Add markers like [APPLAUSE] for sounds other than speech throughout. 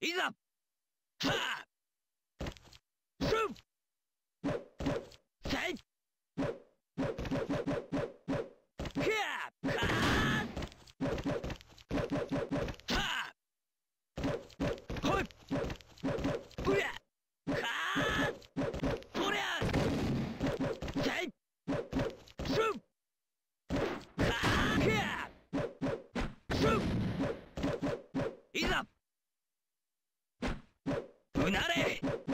いざはあなれ！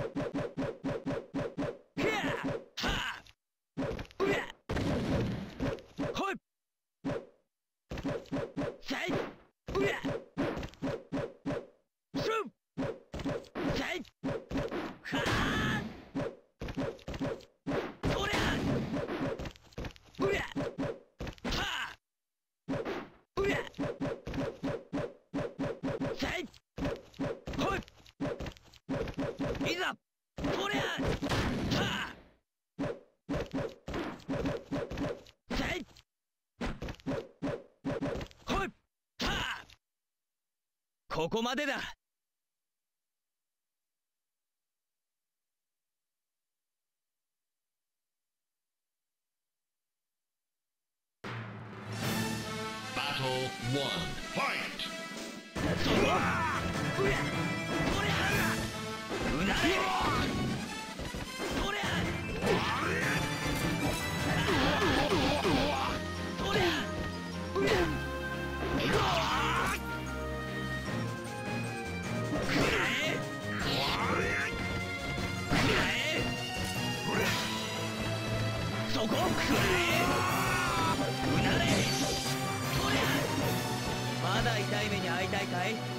ここまでだ。こらえうなれ。こりゃ。まだ痛い目に遭いたいかい？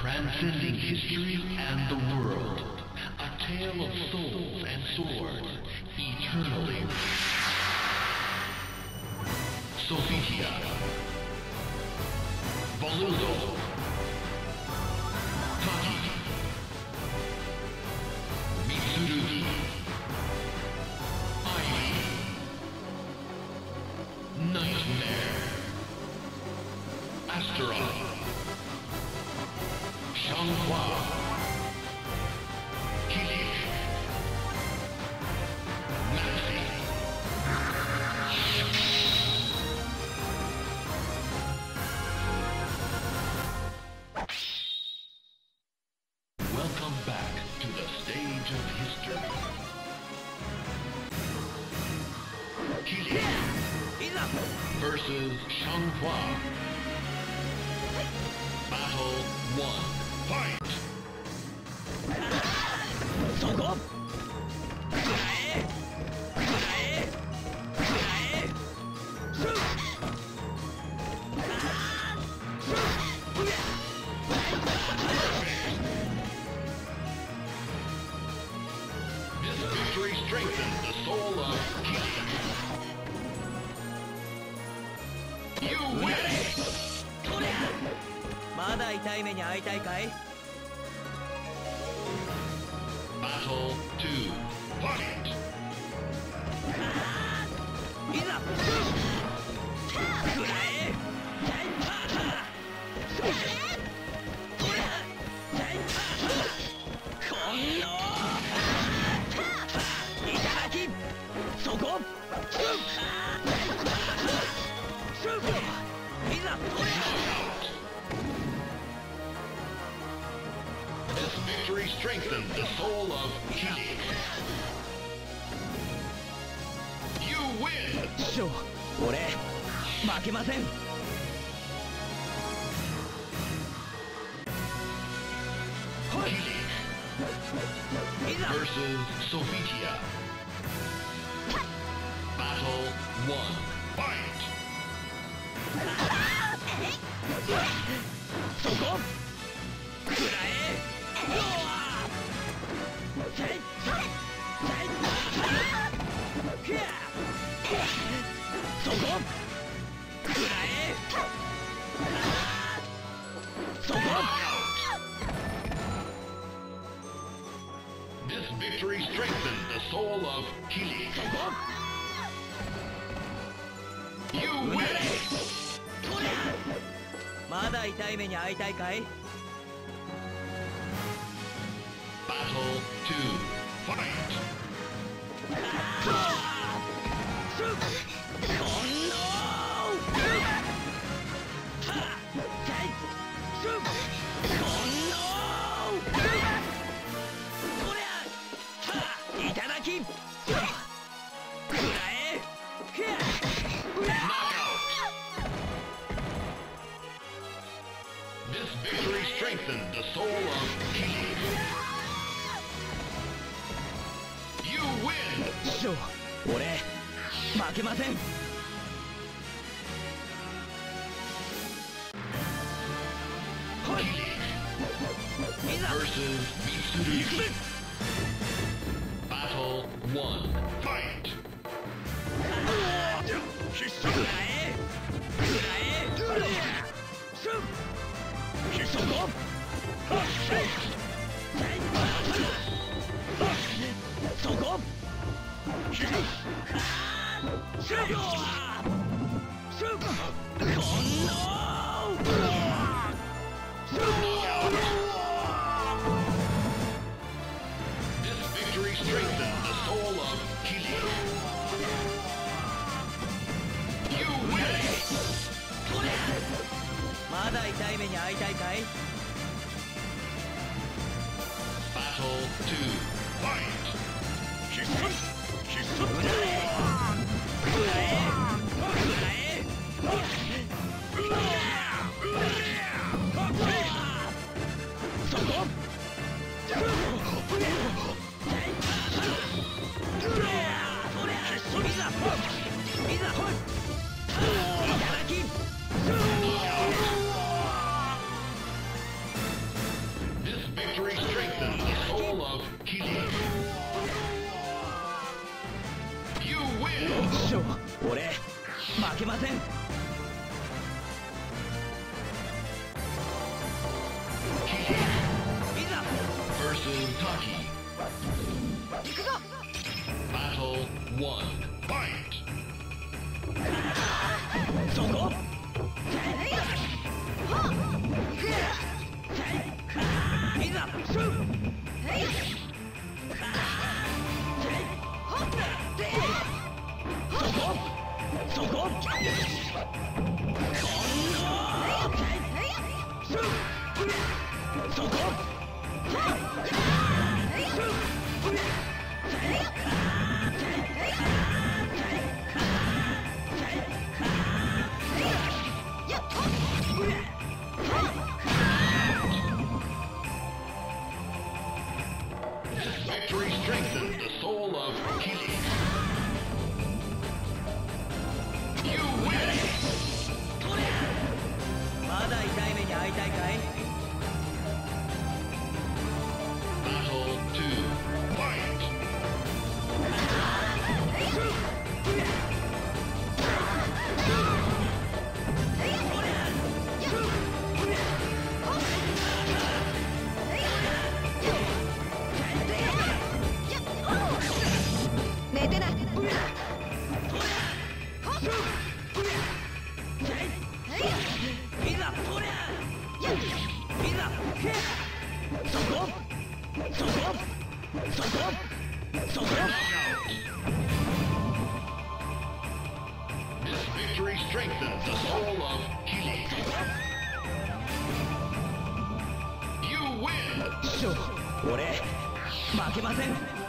transcending history and the world. A tale of souls and swords, eternally. Sophia. Voludo. Taki. Mitsurugi. Ivy. Nightmare. Asteroid. Round one. そこまだ痛い目に遭いたいかい？versus Sophitia. Battle 1. Fight! So [LAUGHS] go! This victory strengthened the soul of Kili. You win! まだ痛い目に会いたいかい Battle 2 Fight! Victory strengthened the soul of Kilik. You win! 師匠俺負けません Kilik いざ versus 行く Mitsubishi. ぜ Battle 1. Fight! くらえまだ痛い目に遭いたいかい？Battle 2. Fight! 必ませんいくぞ Battle 1. Fight! そこいざそ俺負けません。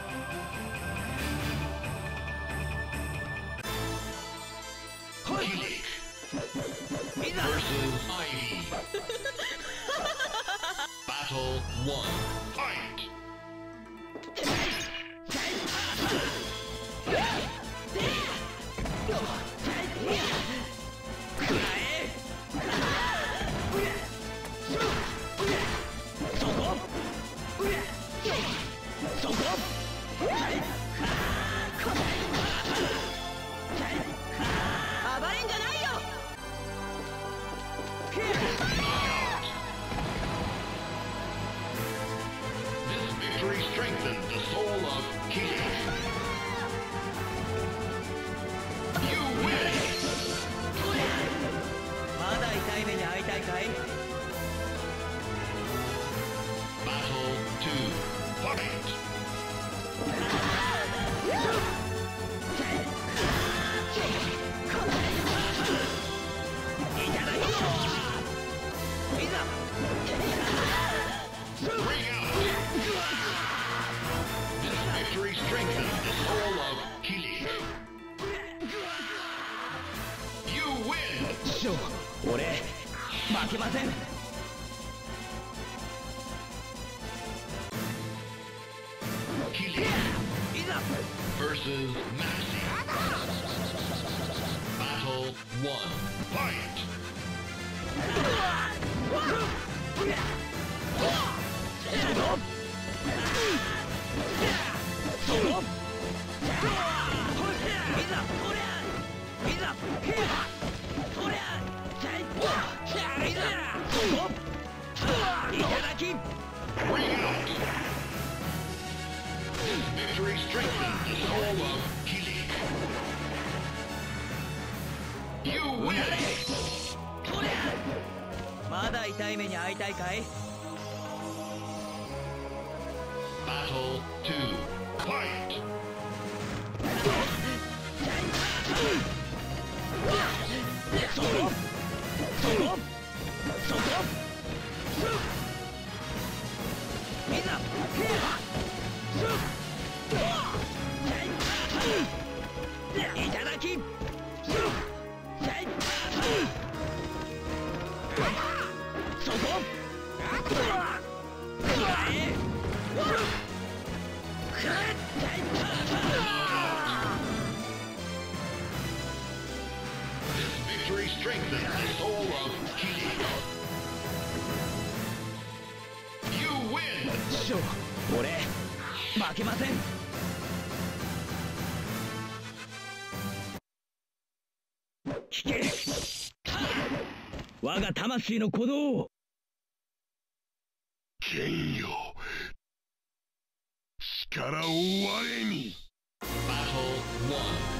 そこ。victory strengthens the soul of Kirigo. You win! 師匠、俺、負けません聞け我が魂の鼓動を剣よ力を我に Battle 1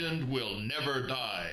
legend will never die.